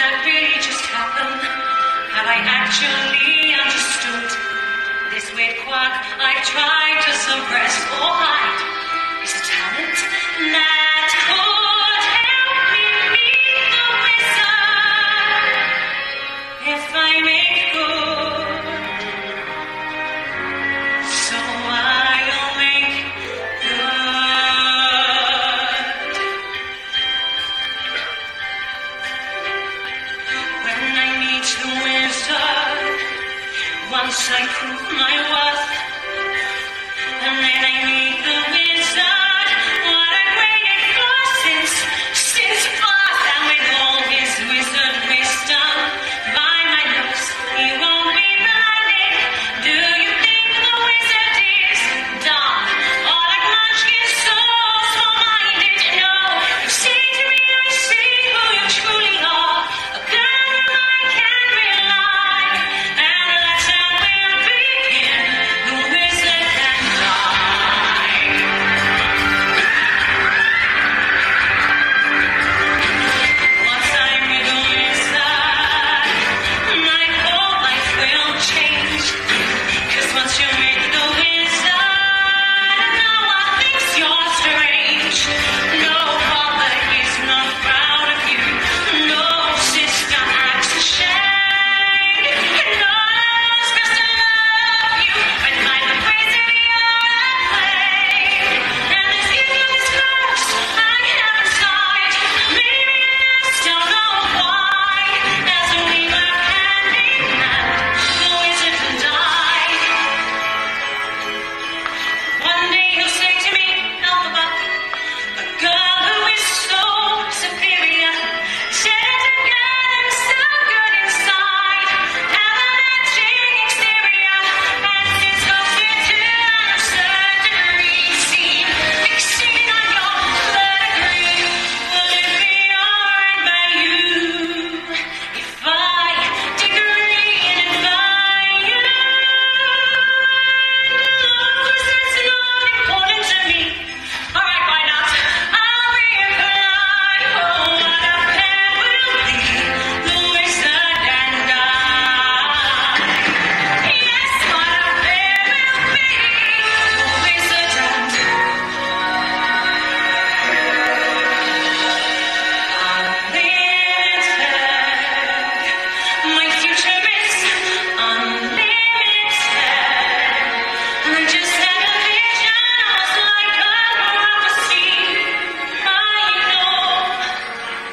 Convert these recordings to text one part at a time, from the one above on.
that really just happen? Have I actually understood this weird quirk I've tried to once I prove my worth, and then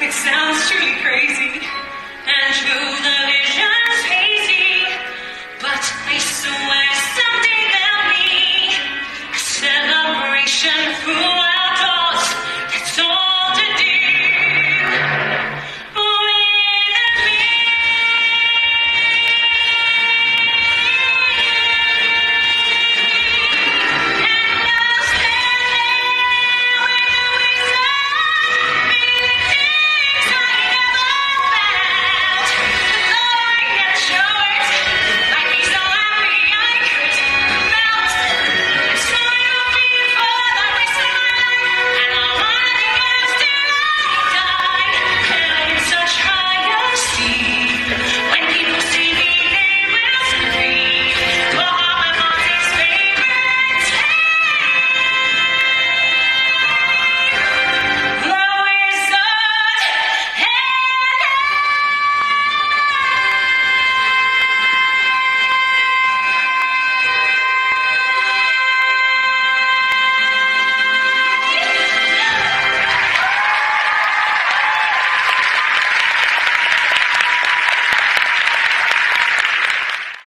It sounds truly crazy.